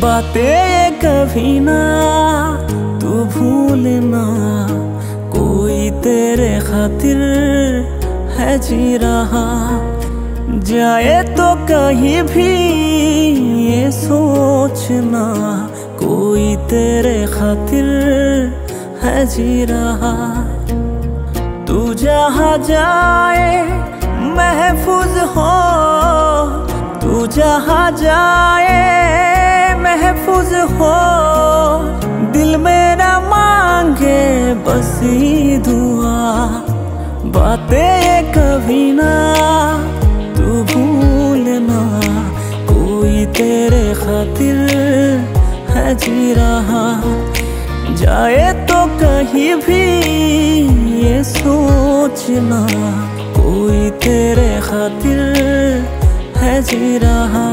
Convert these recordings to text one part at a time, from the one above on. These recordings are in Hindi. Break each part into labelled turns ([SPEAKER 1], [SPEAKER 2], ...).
[SPEAKER 1] बातें कभी ना, तू भूलना कोई तेरे खातिर है जी रहा। जाए तो कहीं भी ये सोचना कोई तेरे खातिर है जी रहा। तू जहाँ जाए महफूज हो, तू जहाँ जाए हो, दिल मेरा मांगे बसी दुआ। बातें कभी ना, तू भूलना कोई तेरे खातिर है जी रहा। जाए तो कहीं भी ये सोचना कोई तेरे खातिर है जी रहा।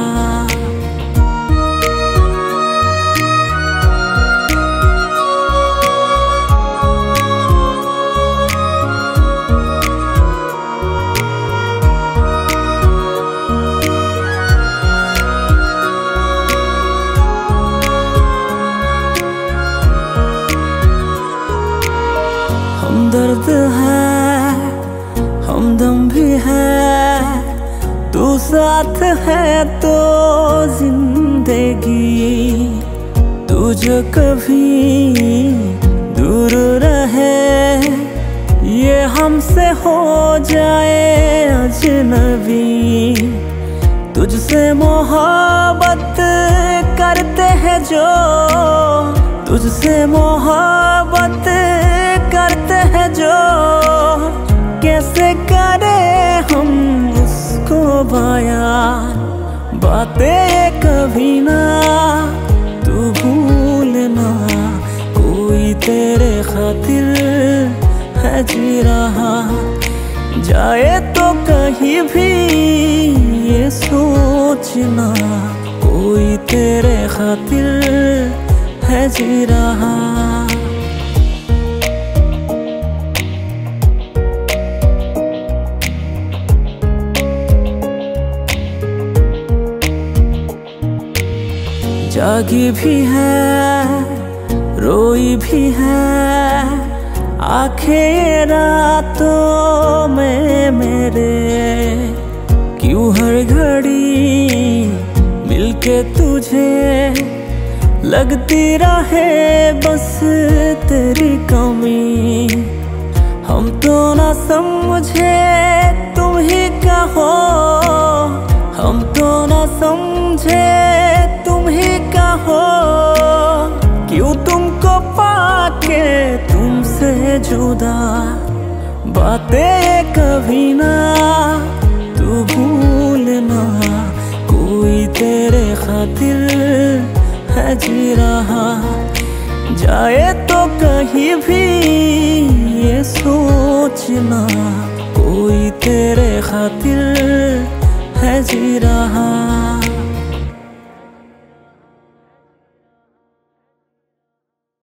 [SPEAKER 1] हम दर्द है, हम दम भी है तू साथ है तो ज़िंदगी। तुझे कभी दूर रहे, ये हमसे हो जाए अजनबी। तुझसे मोहब्बत करते हैं जो, तुझसे मोहब्बत करते हैं जो कैसे करे हम उसको बयान बातें कभी ना, तू भूल भूलना कोई तेरे खातिर है जी रहा। जाए तो कहीं भी ये सोचना कोई तेरे खातिर है जी रहा। जागी भी है, रोई भी है, आँखें रातों में मेरे। क्यों हर घड़ी मिलके तुझे लगती रहे बस तेरी कमी? हम तो ना समझे तुम ही कहो, हम तो ना समझे जुदा। बातें कभी ना, तू भूल भूलना कोई तेरे खातिर है जी रहा। जाए तो कहीं भी ये सोचना कोई तेरे खातिर है जी रहा।